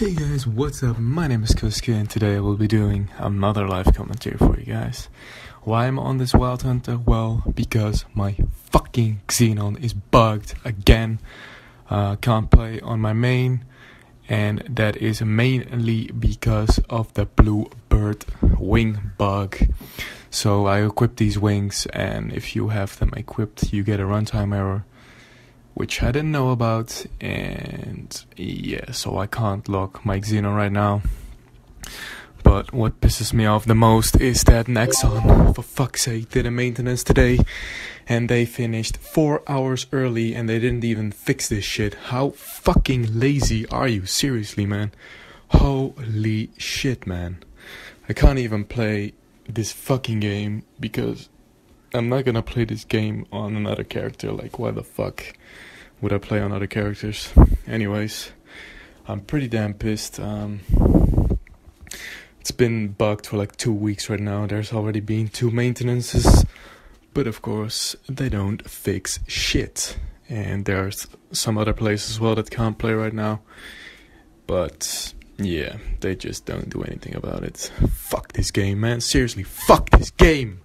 Hey guys, what's up? My name is Kuski and today I will be doing another live commentary for you guys. Why am I on this Wild Hunter? Well, because my fucking Xenon is bugged again. Uh, can't play on my main, and that is mainly because of the blue bird wing bug. So I equip these wings, and if you have them equipped, you get a runtime error which I didn't know about, and yeah, so I can't lock my Xenon right now. But what pisses me off the most is that Nexon, for fuck's sake, did a maintenance today, and they finished four hours early, and they didn't even fix this shit. How fucking lazy are you? Seriously, man. Holy shit, man. I can't even play this fucking game because I'm not gonna play this game on another character. Like, why the fuck would I play on other characters? Anyways, I'm pretty damn pissed. Um, it's been bugged for like two weeks right now. There's already been two maintenances, but of course, they don't fix shit. And there's some other places as well that can't play right now. But yeah, they just don't do anything about it. Fuck this game, man. Seriously, fuck this game!